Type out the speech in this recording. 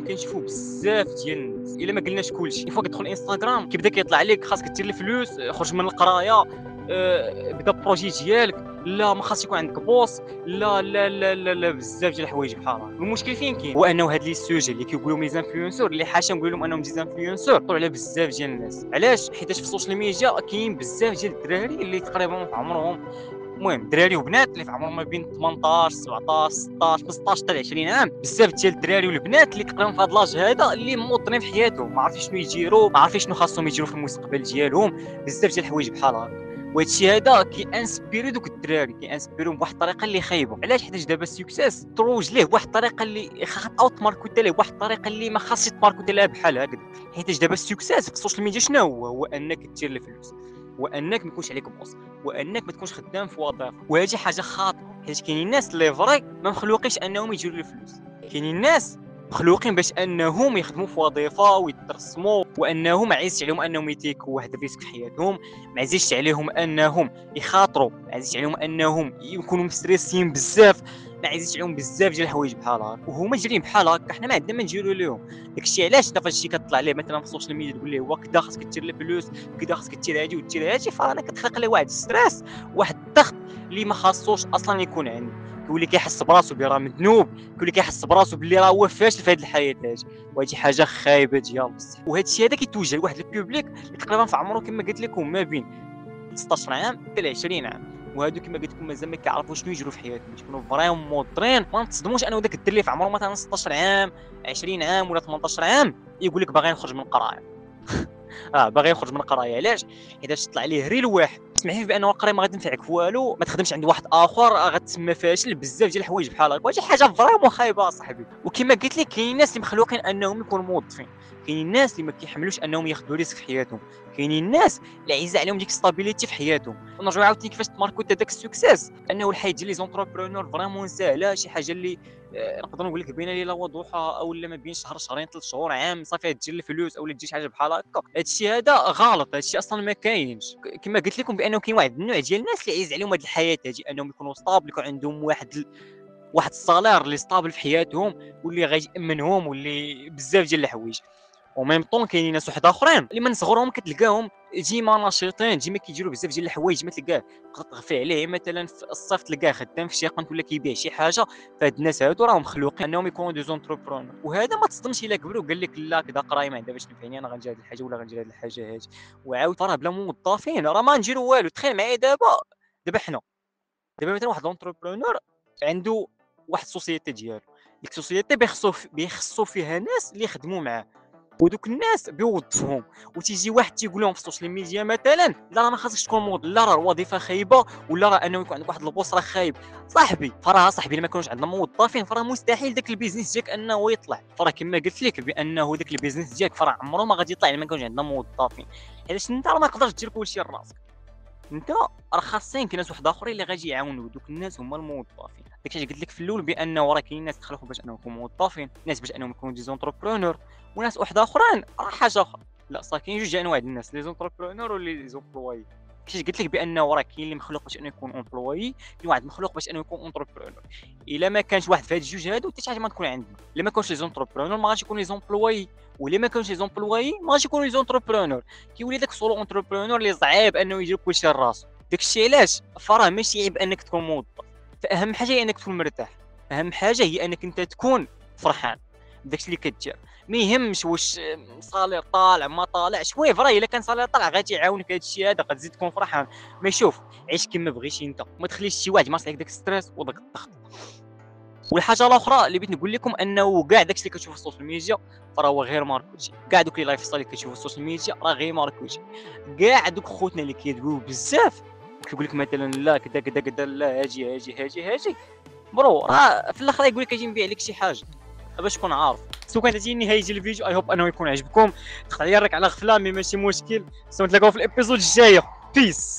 كنشوفوا بزاف ديال الناس. إلا ما قلناش كلشي. فوا كتدخل انستغرام كيبدا كيطلع لك خاصك دير الفلوس خرج من القراية أه بدا ال projet ديالك. لا ما خاص يكون عندك boss. لا لا لا لا, لا بزاف ديال الحوايج بحال هكا. المشكل فين كاين؟ هو أنه هاد les sujets اللي كيقولوا les influenceurs اللي حاشا نقول لهم أنهم influenceurs طلعوا على بزاف ديال الناس. علاش؟ حيت في ال social media كاين بزاف ديال الدراري اللي تقريبا عمرهم المهم دراري وبنات اللي في عمرهم ما بين 18 17 16 15 حتى 20 عام بزاف ديال الدراري والبنات اللي تقريبا في هذا l'âge هذا اللي موضرين في حياتهم ما عارفين شنو يديروا ما عارفين شنو خاصهم يديروا في المستقبل ديالهم بزاف ديال الحوايج بحال هكا وهذا الشيء هذا كي inspirer دوك الدراري كي inspirer هم بواحد الطريقة اللي خايبة. علاش؟ حيت دابا ال success تروج ليه بواحد الطريقة اللي خاطئه تماركوتا ليه بواحد الطريقة اللي ما خاصش تماركوتا لها بحال هكذا. حيت دابا ال success في ال social media شنو هو؟ هو أنك دير الفلوس. وأنك ما يكونش عليك boss وأنك ما تكونش خدام في وظيفه وهذه حاجة خاطئة حيت كاينين الناس اللي vraiment ما مخلوقينش أنهم يديروا الفلوس. كاينين الناس مخلوقين باش أنهم يخدموا في وظيفة ويترسموا وأنهم ما عزيزش عليهم أنهم ي take وا واحد ال risk في حياتهم ما عزيزش عليهم أنهم يخاطروا ما عزيزش عليهم أنهم يكونوا مستريسين بزاف ما عزيزش عليهم بزاف ديال الحوايج بحال هكا وهما جايين بحال هكا حنا ما عندنا ما نديروا لهم. داكشي علاش انت فاش كطلع ليه؟ مثلا في ال social media تقول ليه هو كذا خاصك دير الفلوس كذا خاصك دير هادي ودير هادي فانا كتخلق ليه واحد stress واحد الضغط اللي ما خاصوش أصلا يكون عنده كيولي كيحس براسو بلي راه مذنوب كيولي كيحس براسو بلي راه هو فاشل في هذه الحياة هذه وهذه حاجة خايبة ديال بصح وهذا الشيء هذا كيتوجه لواحد ال public اللي تقريبا في عمره كما قلت لكم ما بين 16 عام حتى 20 عام. وهادو كما قلت لكم مازال ما كيعرفوا شنو يديروا في حياتهم. يكونوا vraiment موضرين ما نتصدموش أنه داك الدري في عمره مثلا 16 عام 20 عام ولا 18 عام يقول لك باغي نخرج من القراية. آه باغي يخرج من القراية. علاش؟ حيت طلع ليه reel واحد. تسمع فيه بأنه القرايه ما غادي تنفعك في والو. ما تخدمش عند واحد آخر غتسمى فاشل بزاف ديال الحوايج بحال هكا. وهذه حاجة vraiment خايبة صاحبي وكما قلت لك كاين الناس اللي مخلوقين أنهم يكونوا موظفين. كاين الناس اللي ما كيحملوش انهم ياخذوا risk في حياتهم. كاينين الناس اللي عزيزة عليهم ديك stabilité في حياتهم. ونرجعوا عاوتاني كيفاش تماركو داك ال success انه الحياة ديال les entrepreneurs vraiment ساهله شي حاجة اللي آه، نقدر نقول لك بين ليلة وضحى أو لا ما بين شهر شهرين ثلاث شهور عام صافي دير الفلوس أو تجي شي حاجة بحال هكا. هذا الشيء هذا غلط هذا الشيء أصلا ما كاينش. كما قلت لكم بأنه كاين واحد النوع ديال الناس اللي عزيز عليهم هذه الحياة هذه أنهم يكونوا stables يكون عندهم واحد ال... واحد ال salaire اللي stable في حياتهم واللي غادي يامنهم واللي بزاف ديال الحوايج. و même temps كاينين ناس واحد اخرين اللي من صغرهم كتلقاهم ديما ناشطين ديما كيديروا بزاف ديال الحوايج ما تلقاه تغفي عليه مثلا في الصيف تلقاه خدام في شي قنت ولا كيبيع شي حاجة فهاد الناس هادو راهم مخلوقين انهم يكونوا des entrepreneurs وهذا ما تصدمش الا كبر وقال لك لا كذا قراي ما عندها باش تنفعني أنا غنجي هاد الحاجة ولا غنجي هاد الحاجة هادي وعاود راه بلا موظفين راه ما نديروا والو تخيل معايا دابا دابا حنا دابا مثلا واحد l'entrepreneur عنده واحد ال société ديالو ديك ال société بيخصو بيخصو فيها ناس اللي يخدموا معاه ودوك الناس بيوظفهم وتيجي واحد تيقول لهم في ال social media مثلا لا راه ما خاصكش تكون موظف لا راه الوظيفة خايبة ولا راه أنه يكون عندك واحد ال poste راه خايب. صاحبي فراه صاحبي ما كانوش عندنا موظفين فراه مستحيل داك ال business ديالك أنه يطلع. فراه كما قلت لك بأنه داك ال business ديالك فراه عمره ما غادي يطلع إلا ما كانوش عندنا موظفين. علاش أنت راه ما تقدرش دير كلشي لراسك؟ أنت راه خاصين ناس واحد آخرين اللي غادي يعاونوا دوك الناس هما الموظفين. داكشي قلت لك في الأول بانه راه كاين ناس تخلقوا باش أنهم يكونوا موظفين ناس باش أنهم يكونوا des entrepreneurs وناس واحد أخرين. راه حاجة أخرى. لا صافي كاين جوج أنواع الناس les entrepreneurs و les employés كيفاش قلت لك بانه راه كاين اللي مخلوق باش أنه يكون employé كاين واحد مخلوق باش أنه يكون entrepreneur إلا ما كانش واحد في هاد الجوج هادو حتى شي حاجة ما تكون عندنا إلا ما كانش les entrepreneurs ما غاديش يكون les employés ولا ما كانش les employés ما غاديش يكونوا les entrepreneurs كيولي داك solo entrepreneur اللي صعيب أنه يجيب كلشي لراسو. داكشي علاش؟ فراه ماشي عيب أنك تكون موظف. فأهم حاجة هي إنك تكون مرتاح. أهم حاجة هي إنك أنت تكون فرحان. داكشي اللي كدير ما يهمش واش salaire طالع ما طالعش. oui فراه إلا كان salaire طالع غادي يعاونك هذا الشيء هذا غتزيد تكون فرحان. ما شوف عيش كما بغيتي أنت. ما تخليش شي واحد يمارس عليك داك stress وداك الضغط. والحاجة الأخرى اللي بغيت نقول لكم أنه كاع داكشي اللي كتشوف في ال social media فراه هو غير marketé كاع دوك les lifestyles اللي كتشوف في ال social media راه غير marketé كاع دوك خوتنا اللي كيدويو بزاف كيقول لك مثلا لا كذا كذا كذا لا هاجي هاجي هاجي هاجي. bro راه في الأخر يقول لك أجي نبيع لك شي حاجة. باش تكون عارف؟ so كانت هذه نهايه الفيديو I hope أنه يكون عجبكم. تقطع لي على غفلة mais ماشي مشكل. so نتلاقاو في ال épisode الجايه peace